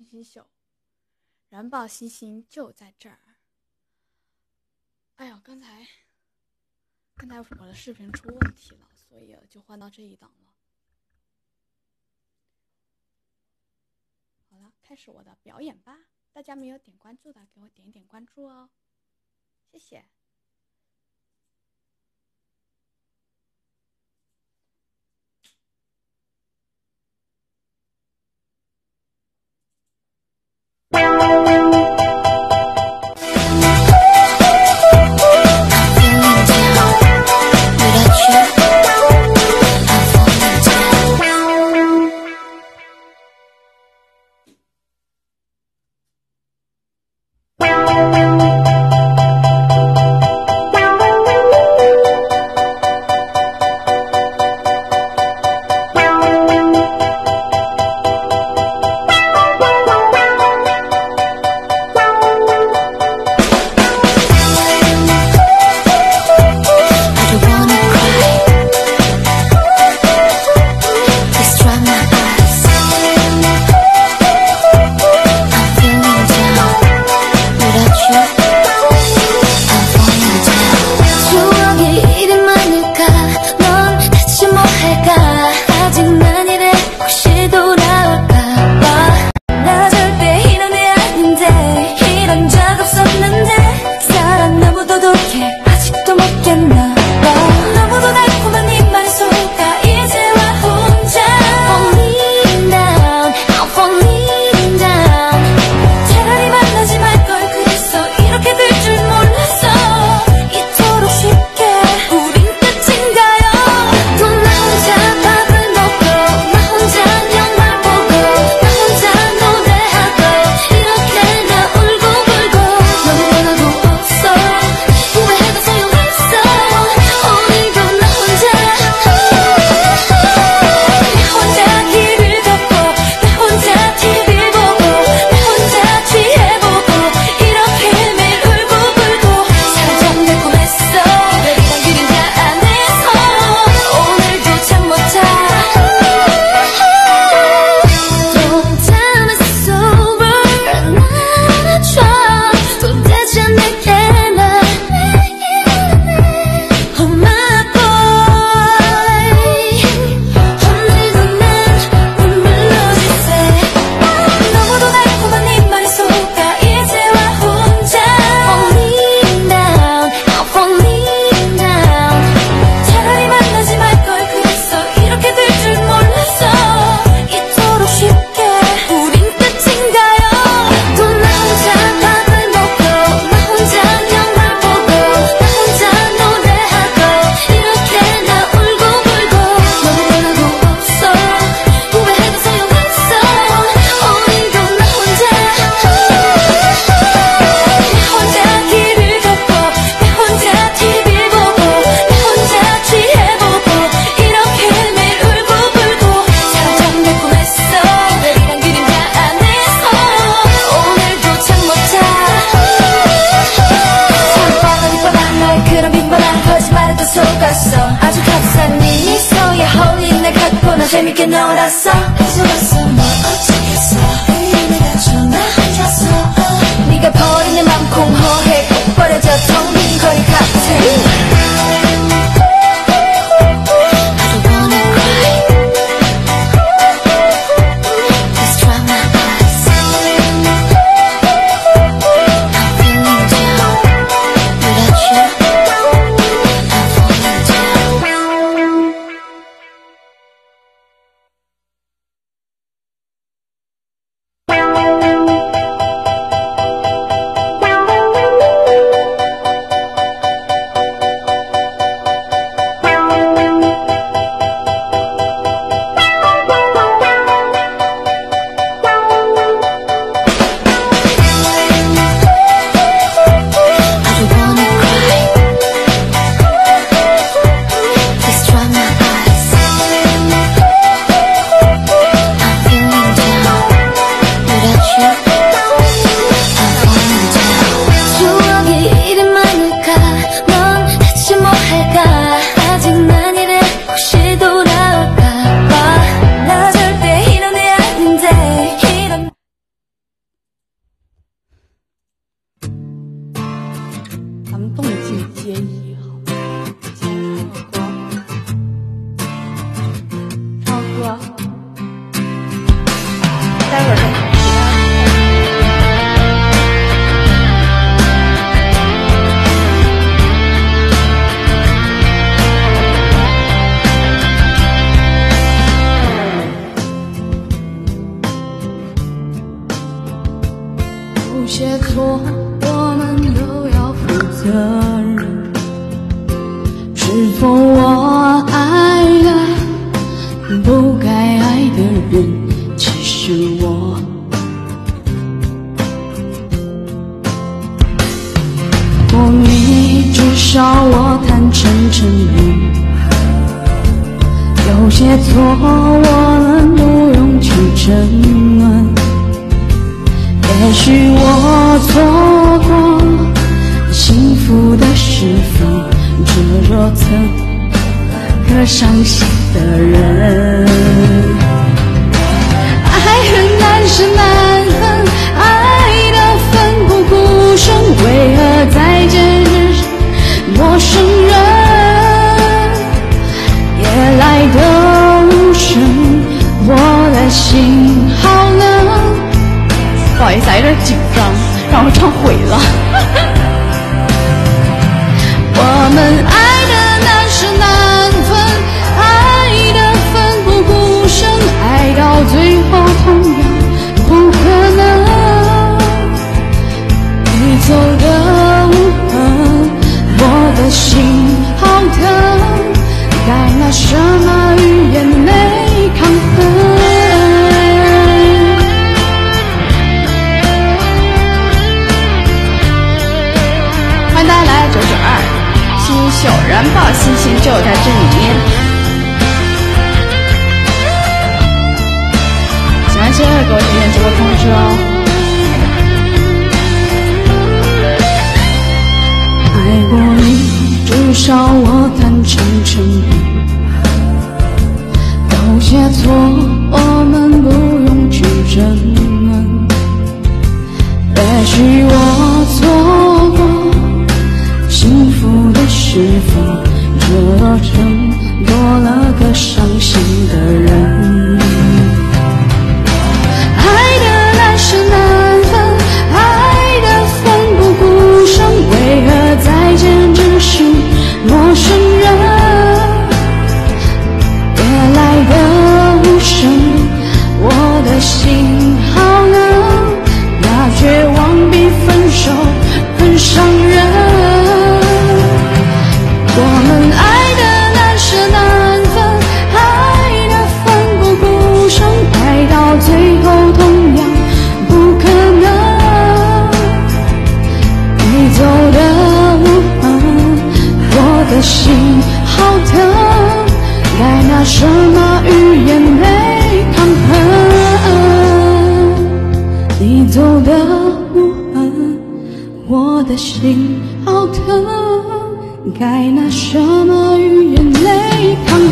星星秀，燃爆星星就在这儿。哎呀，刚才刚才我的视频出问题了，所以就换到这一档了。好了，开始我的表演吧！大家没有点关注的，给我点一点关注哦，谢谢。corazón. 是否我爱曾个伤心的人。爱很难舍难分，爱的奋不顾身，为何再见只是陌生人？夜来的无声，我的心好冷。不好意思啊，有点紧张，让我唱毁了。新秀燃爆心情就在这里。喜欢新的给我点点直播通知哦。爱过你，至少我坦诚承认。有些错我们不用去争论。也许的心好疼，该拿什么与眼泪抗衡？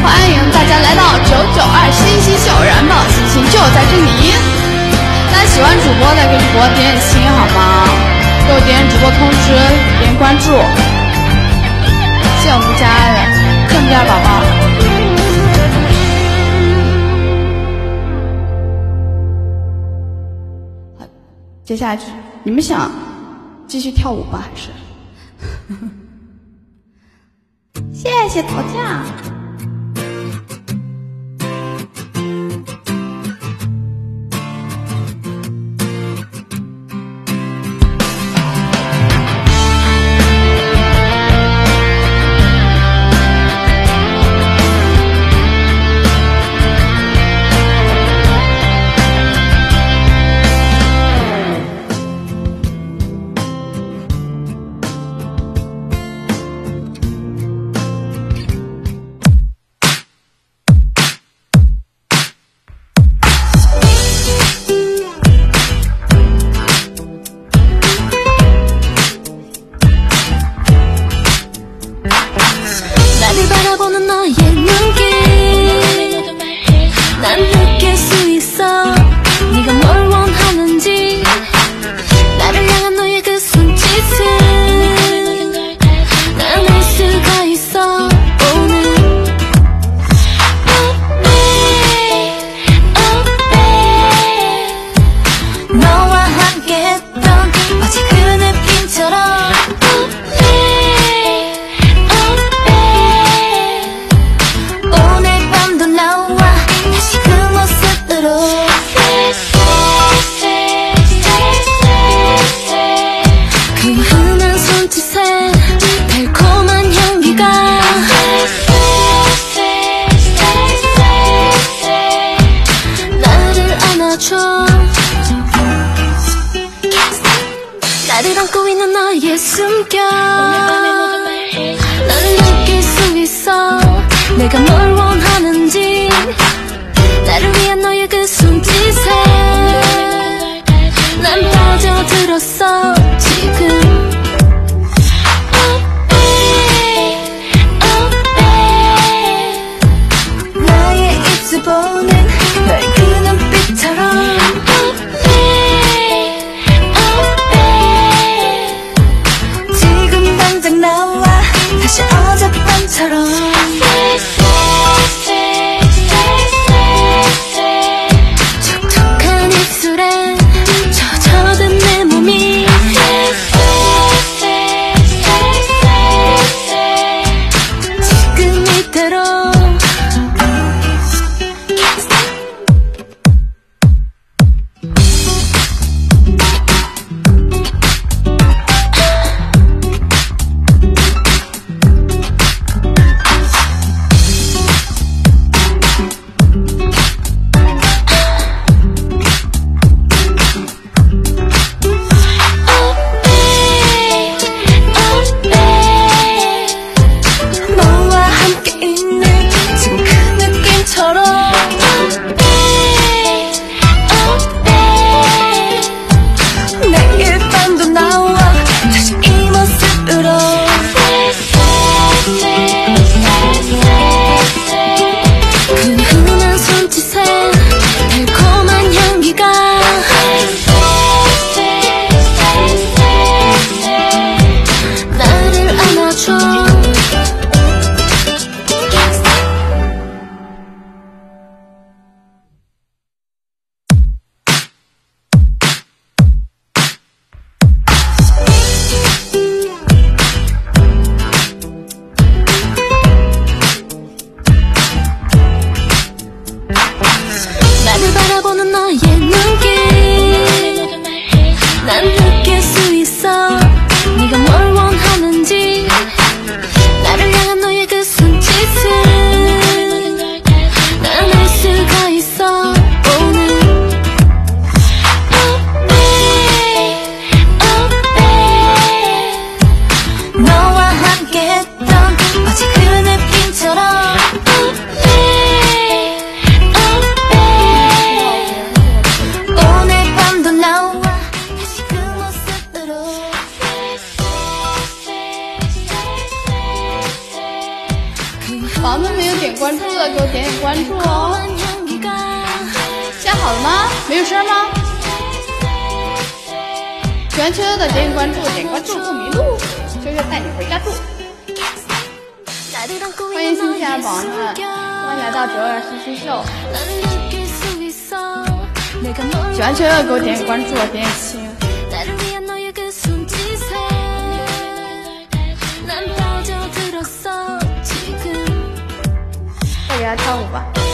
欢迎大家来到九九二新星秀燃爆星星就在这里。大家喜欢主播的给主播点点心好吗？给我点点直播通知，点关注。谢谢我们家人，谢谢我们家宝宝。接下去你们想继续跳舞吧，还是？谢谢桃酱。有声吗？喜欢秋秋的点点关注，点关注不迷路，秋秋带你回家住。欢迎新进来宝宝们，欢迎来到九二十七秀。喜欢秋秋的给我点点关注，点点心。再给他跳舞吧。